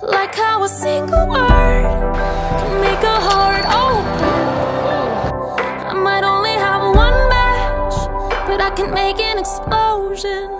Like how a single word can make a heart open. I might only have one match, but I can make an explosion.